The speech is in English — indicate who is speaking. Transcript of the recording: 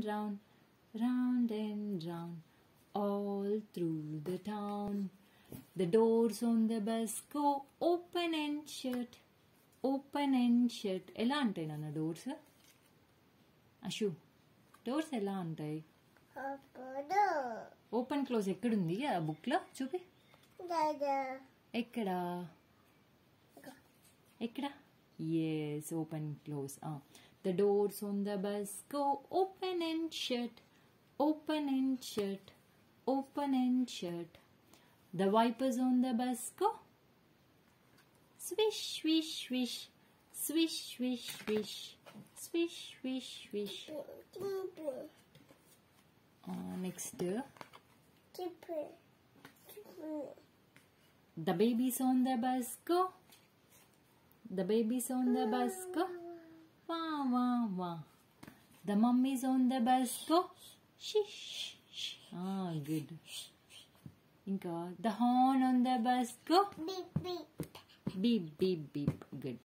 Speaker 1: and round, round and round, all through the town. The doors on the bus go open and shut, open and shut. ఎలా ఉంటాయి నాన్న doors Ashu doors ఎలా ఉంటాయి open close ఎక్కడుంది ఆ బుక్లో చూపి ఎక్కడ ఎక్కడ Yes, open, close. Uh, the doors on the bus go open and shut, open and shut, open and shut. The wipers on the bus go swish, swish, swish, swish, swish, swish, swish,
Speaker 2: swish,
Speaker 1: swish.
Speaker 2: Uh, next.
Speaker 1: The babies on the bus go the baby's on the bus go. Wah, wah, wah. The mummy's on the bus go. Shh, shh. shh. Ah, good. Inka, the horn on the bus go,
Speaker 2: beep beep
Speaker 1: beep beep beep. Good.